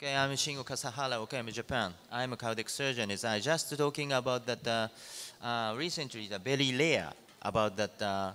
Okay, I'm Shingo Kasahara, Okayama, Japan. I'm a cardiac surgeon. Is I just talking about that uh, uh, recently, the very rare about that uh,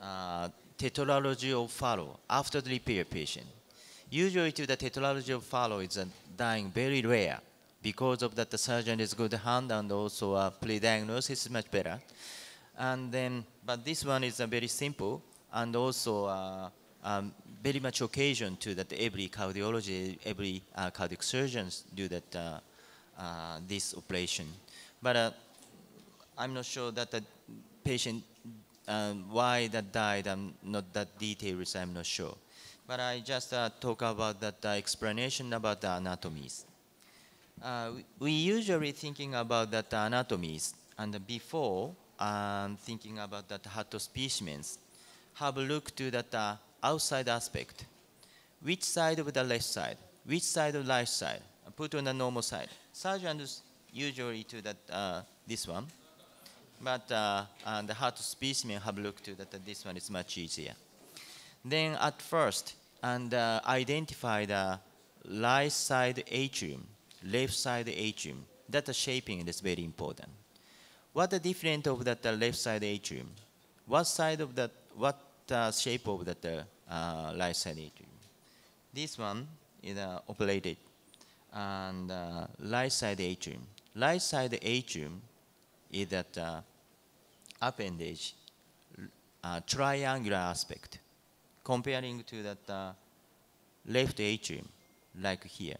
uh, tetralogy of Fallot after the repair patient. Usually, to the tetralogy of Fallot is uh, dying very rare because of that the surgeon is good hand and also uh, pre-diagnosis is much better. And then, but this one is uh, very simple and also uh, um, very much occasion to that every cardiology, every uh, cardiac surgeons do that uh, uh, this operation. But uh, I'm not sure that the patient um, why that died. I'm not that details. I'm not sure. But I just uh, talk about that uh, explanation about the anatomies. Uh, we, we usually thinking about that anatomies and before um, thinking about that heart specimens have a look to that uh, outside aspect. Which side of the left side? Which side of the right side? Put on the normal side. Surgeons usually to that uh, this one, but uh, uh, the heart specimen have looked to that this one is much easier. Then at first, and uh, identify the right side atrium, left side atrium. That shaping is very important. What the difference of that left side atrium? What side of that? What shape of that uh, right side atrium? This one is uh, operated, and uh, right side atrium. Right side atrium is that uh, appendage uh, triangular aspect comparing to that uh, left atrium like here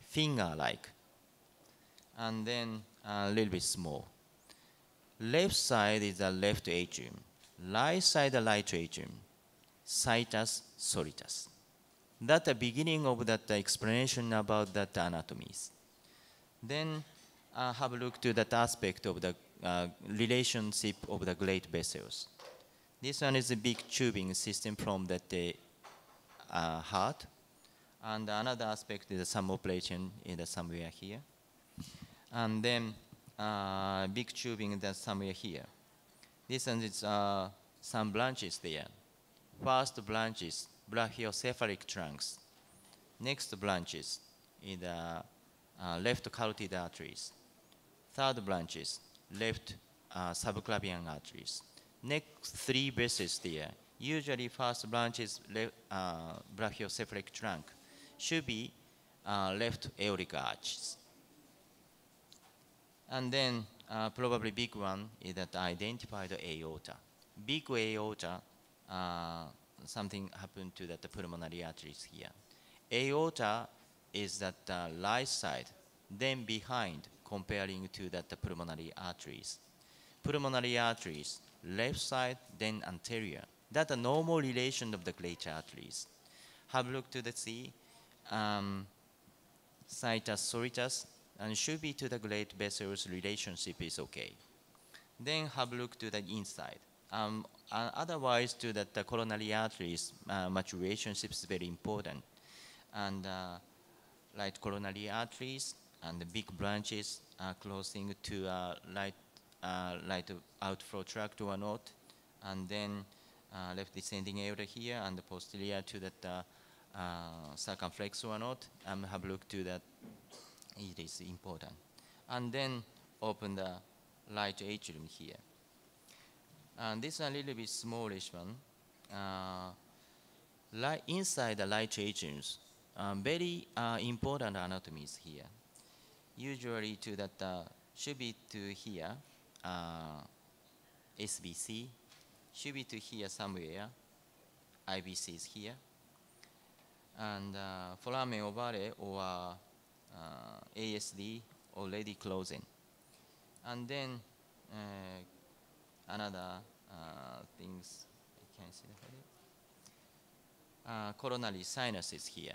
finger like and then a little bit small left side is the left atrium the right atrium situs solitus that's the beginning of that explanation about that anatomies then uh, have a look to that aspect of the uh, relationship of the great vessels. This one is a big tubing system from the uh, heart. And another aspect is some operation in the somewhere here. And then uh, big tubing that's somewhere here. One is uh, some branches there. First branches, brachiocephalic trunks. Next branches in the uh, left carotid arteries. Third branches, left uh, subclavian arteries. Next three bases there, usually first branch is left uh, brachiocephalic trunk, should be uh, left aortic arches. And then uh, probably big one is that identify the aorta. Big aorta, uh, something happened to that the pulmonary arteries here. Aorta is that uh, right side, then behind comparing to that the pulmonary arteries. Pulmonary arteries, left side, then anterior. That's a normal relation of the great arteries. Have looked to the sea, um, situs solitus, and should be to the great vessels relationship is okay. Then have look to the inside. Um, uh, otherwise, to that the coronary arteries, uh, maturation is very important. And uh, coronary arteries, and the big branches are closing to uh, light, uh, outflow tract or not, and then uh, left descending aorta here and the posterior to that uh, uh, circumflex or not, um, have look to that it is important. And then open the right atrium here. And this is a little bit smallish one. Uh, inside the right atriums, um, very uh, important anatomies here usually to that uh, should be to here uh, SVC should be to here somewhere IVC is here and uh, foramen ovale or uh, ASD already closing. And then uh, another uh, things I can see the uh, coronary sinus is here.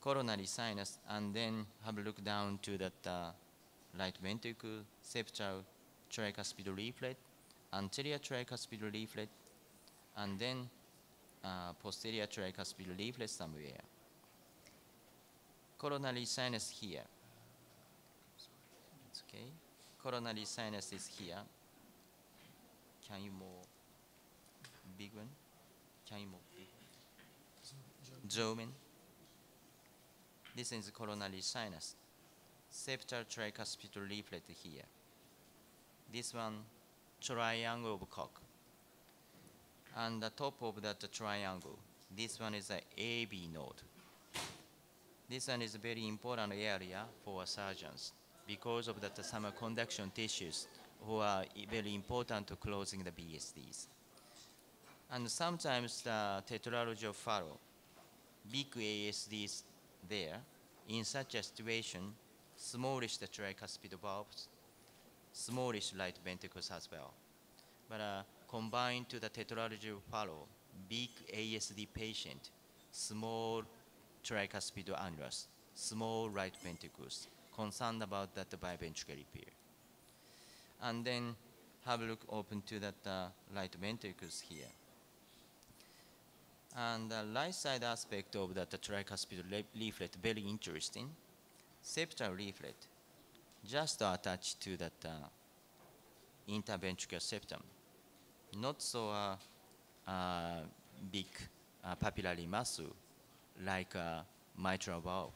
Coronary sinus and then have a look down to that uh, right ventricle, septal tricuspid leaflet, anterior tricuspid leaflet, and then uh, posterior tricuspid leaflet somewhere. Coronary sinus here. It's okay. Coronary sinus is here. Can you more big one? Can you more big? Zoom in. This is coronary sinus. Septal tricuspid leaflet here. This one, triangle of Koch. And the top of that triangle, this one is a AV node. This one is a very important area for surgeons because of that some conduction tissues who are very important to closing the VSDs. And sometimes the tetralogy of Fallot, big ASDs there, in such a situation, smallish the tricuspid valves, smallish right ventricles as well. But uh, combined to the tetralogy of Fallot, big ASD patient, small tricuspid annulus, small right ventricles, concerned about that biventricular repair. And then have a look open to that uh, right ventricles here. And the right side aspect of that tricuspid leaflet, very interesting. Septal leaflet, just attached to that uh, interventricular septum. Not so uh, uh, big uh, papillary muscle like a mitral valve.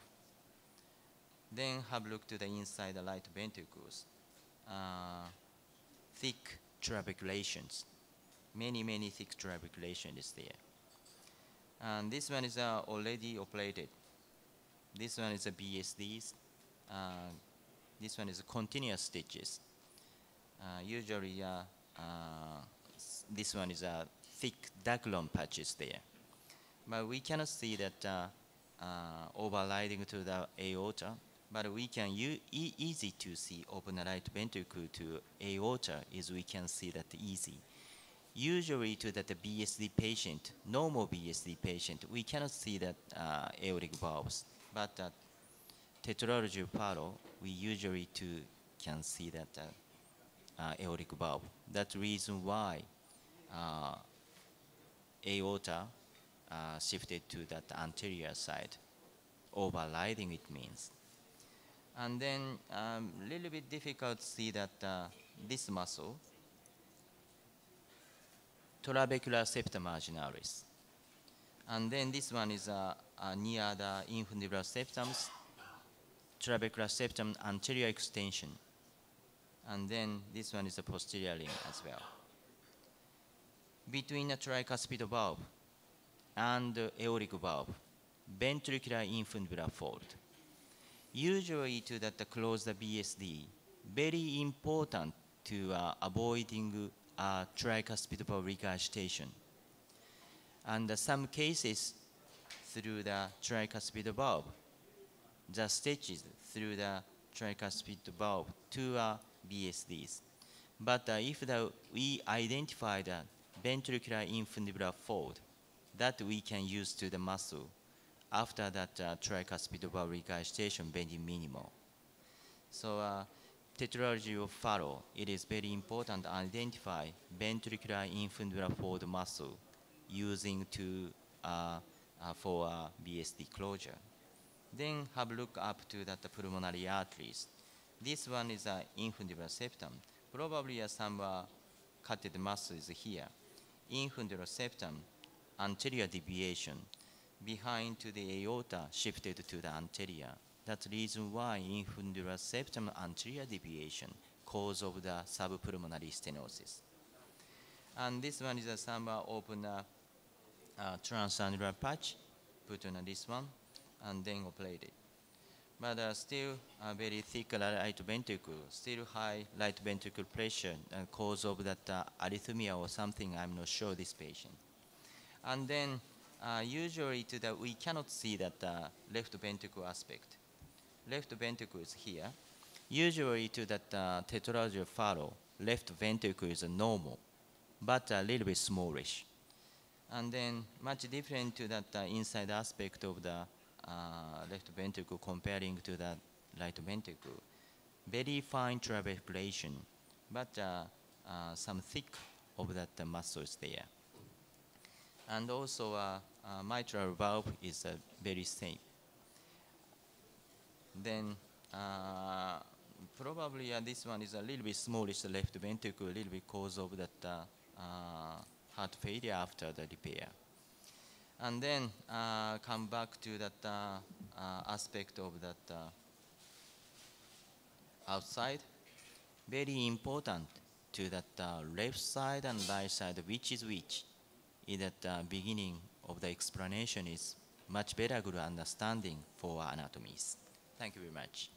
Then have look to the inside the right ventricles. Uh, thick trabeculations. Many, many thick trabeculations is there. And this one is uh, already operated. This one is a VSDs. Uh, this one is a continuous stitches. Uh, usually, uh, uh, this one is a thick Dacron patches there. But we cannot see that uh, uh, overriding to the aorta, but we can e easy to see open right ventricle to aorta is we can see that easy. Usually to that the VSD patient, normal VSD patient, we cannot see that uh, aortic valves, but uh, tetralogy Fallot, we usually too can see that uh, uh, aortic valve. That's reason why uh, aorta uh, shifted to that anterior side. Overriding it means. And then a um, little bit difficult to see that uh, this muscle, trabecula septomarginalis. And then this one is uh, uh, near the infundibular septums, trabecular septum anterior extension. And then this one is a posterior limb as well. Between the tricuspid valve and aortic valve, ventricular infundibular fold. Usually to that close the VSD, very important to uh, avoiding uh, tricuspid regurgitation. And uh, some cases through the tricuspid valve, the stitches through the tricuspid valve to uh, VSDs. But uh, if the, we identify the ventricular infundibular fold, that we can use to the muscle after that uh, tricuspid valve regurgitation very minimal. So uh, tetralogy of Fallot, it is very important to identify ventricular infundibular fold muscle using to uh, uh, for uh, VSD closure. Then have a look up to that pulmonary arteries. This one is an infundibular septum. Probably uh, some uh, cutted muscle is here. Infundibular septum anterior deviation behind to the aorta shifted to the anterior. That's the reason why infundibular septum anterior deviation cause of the subpulmonary stenosis. And this one is a samba open uh, uh, patch, put on this one, and then operated. But uh, still a very thick right ventricle, still high right ventricle pressure, uh, cause of that uh, arrhythmia or something, I'm not sure this patient. And then uh, usually to the, we cannot see that uh, left ventricle aspect. Left ventricle is here. Usually to that uh, tetralogy Fallot, left ventricle is normal, but a little bit smallish. And then much different to that uh, inside aspect of the uh, left ventricle comparing to the right ventricle. Very fine trabeculation, but uh, uh, some thick of that muscle is there and also uh, uh, mitral valve is uh, very safe. Then uh, probably uh, this one is a little bit smallish left ventricle, a little bit cause of that heart failure after the repair. And then come back to that aspect of that outside. Very important to that left side and right side, which is which. In that uh, beginning of the explanation is much better good understanding for anatomies. Thank you very much.